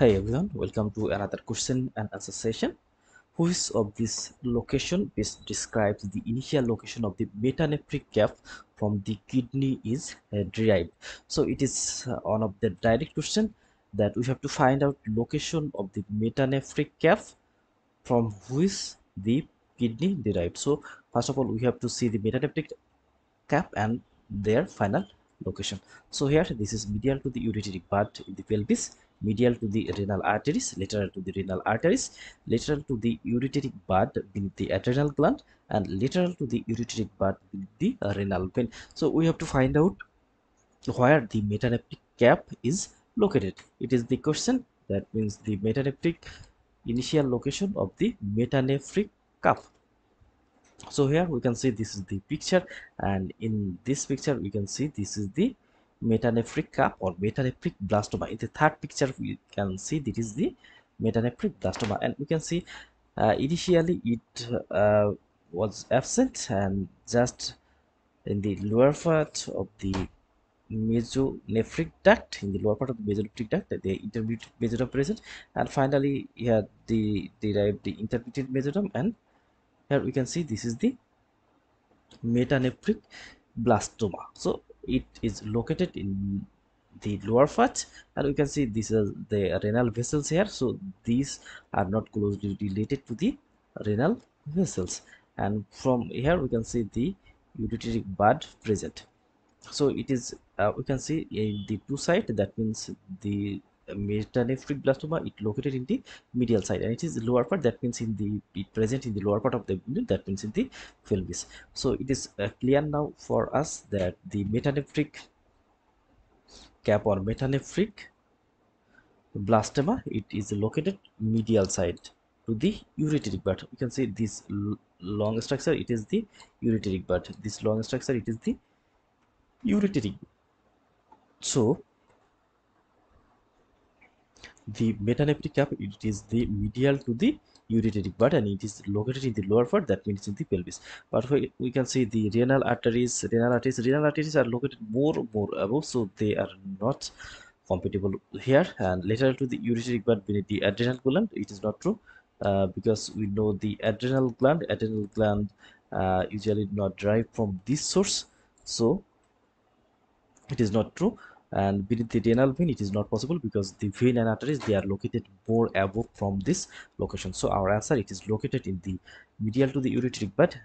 Hey everyone, welcome to another question and answer session. Which of this location best describes the initial location of the metanephric cap from the kidney is uh, derived? So it is uh, one of the direct question that we have to find out location of the metanephric cap from which the kidney derived. So first of all, we have to see the metanephric cap and their final location. So here this is medial to the ureteric bud in the pelvis medial to the renal arteries, lateral to the renal arteries, lateral to the ureteric bud beneath the adrenal gland, and lateral to the ureteric bud beneath the uh, renal vein. So we have to find out where the metanephric cap is located. It is the question that means the metanephric initial location of the metanephric cup. So here we can see this is the picture and in this picture we can see this is the metanephric cup or metanephric blastema in the third picture we can see this is the metanephric blastema and we can see uh, initially it uh, was absent and just in the lower part of the mesonephric duct in the lower part of the mesonephric duct the intermediate mesoderm present. And finally here the derived the intermediate mesoderm and here we can see this is the metanephric blastema so it is located in the lower part and we can see this is the renal vessels here. So these are not closely related to the renal vessels. And from here we can see the ureteric bud present. So it is uh, we can see in the two side that means the metanephric blastema it located in the medial side. And it is lower part that means in the it present in the lower part of the that means in the pelvis so it is uh, clear now for us that the metanephric cap or metanephric blastema it is located medial side to the ureteric bud you can see this long structure it is the ureteric bud this long structure it is the ureteric. So the metanephric cap it is the medial to the ureteric bud and it is located in the lower part that means in the pelvis. But we, we can see the renal arteries renal arteries renal arteries are located more more above so they are not compatible here. And lateral to the ureteric bud beneath the adrenal gland it is not true uh, because we know the adrenal gland adrenal gland uh, usually not derived from this source. So it is not true and beneath the renal vein it is not possible because the vein and arteries they are located more above from this location. So our answer it is located in the medial to the ureteric bud